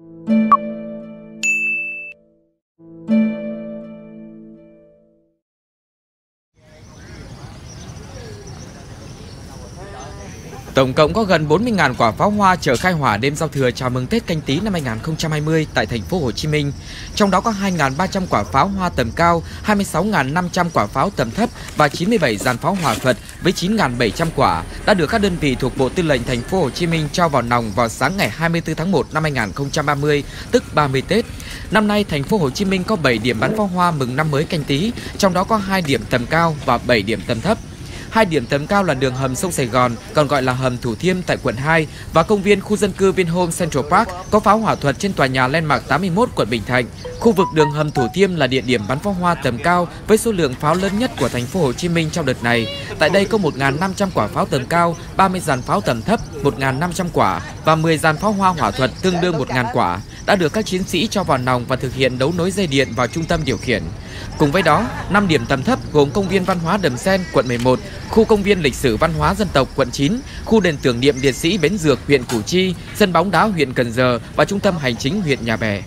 thank you Tổng cộng có gần 40.000 quả pháo hoa chở khai hỏa đêm giao thừa chào mừng Tết Canh Tý năm 2020 tại thành phố Hồ Chí Minh. Trong đó có 2.300 quả pháo hoa tầm cao, 26.500 quả pháo tầm thấp và 97 dàn pháo hỏa thuật với 9.700 quả đã được các đơn vị thuộc Bộ Tư lệnh thành phố Hồ Chí Minh cho vào nòng vào sáng ngày 24 tháng 1 năm 2030, tức 30 Tết. Năm nay thành phố Hồ Chí Minh có 7 điểm bắn pháo hoa mừng năm mới Canh Tý, trong đó có 2 điểm tầm cao và 7 điểm tầm thấp. Hai điểm tầm cao là đường hầm sông Sài Gòn, còn gọi là hầm Thủ Thiêm tại quận 2 và công viên khu dân cư Vinhome Central Park có pháo hỏa thuật trên tòa nhà Landmark 81 quận Bình Thạnh. Khu vực đường hầm Thủ Thiêm là địa điểm bắn pháo hoa tầm cao với số lượng pháo lớn nhất của thành phố Hồ Chí Minh trong đợt này. Tại đây có 1.500 quả pháo tầm cao, 30 dàn pháo tầm thấp, 1.500 quả và 10 dàn pháo hoa hỏa thuật tương đương 1.000 quả đã được các chiến sĩ cho vào nòng và thực hiện đấu nối dây điện vào trung tâm điều khiển. Cùng với đó, 5 điểm tầm thấp gồm công viên văn hóa Đầm Sen, quận 11, khu công viên lịch sử văn hóa dân tộc quận 9, khu đền tưởng niệm liệt sĩ Bến Dược huyện Củ Chi, sân bóng đá huyện Cần Giờ và trung tâm hành chính huyện Nhà Bè.